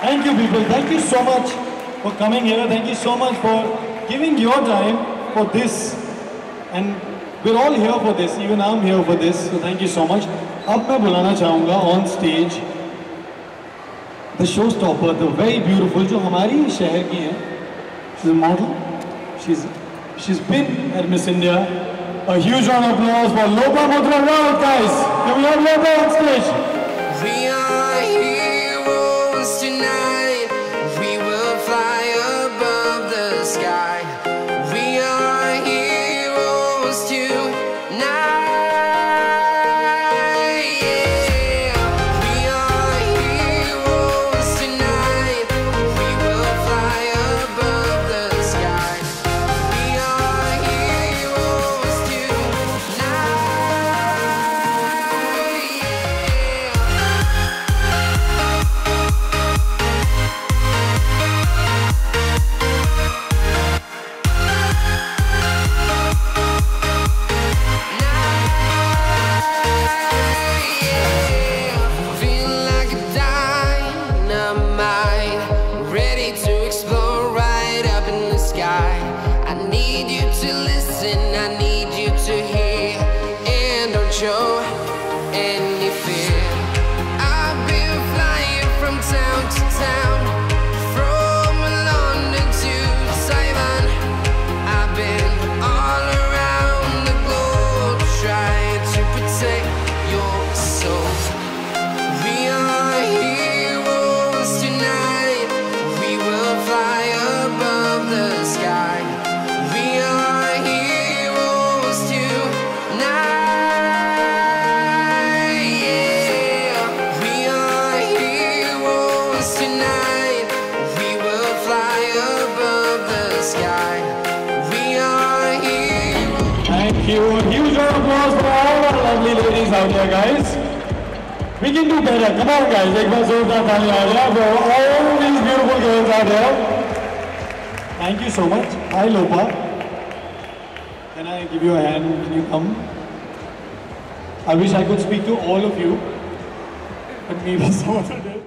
Thank you, people. Thank you so much for coming here. Thank you so much for giving your time for this. And we're all here for this. Even I'm here for this. So thank you so much. अब मैं बुलाना चाहूँगा on stage the showstopper, the very beautiful, जो हमारी शहर की है. She's a model. She's she's been at Miss India. A huge round of applause for Lopa Mudra Raut, guys. Can we have Lopa on stage? Heroes tonight. Need you to listen, I need you to hear, and don't show Huge, huge round of applause for all our lovely ladies out there, guys. We can do better. Come on, guys. Ek baar zor ka taali aa for all these beautiful girls out there. Thank you so much. Hi, Lopa. Can I give you a hand? Can you come? I wish I could speak to all of you, but maybe some other day.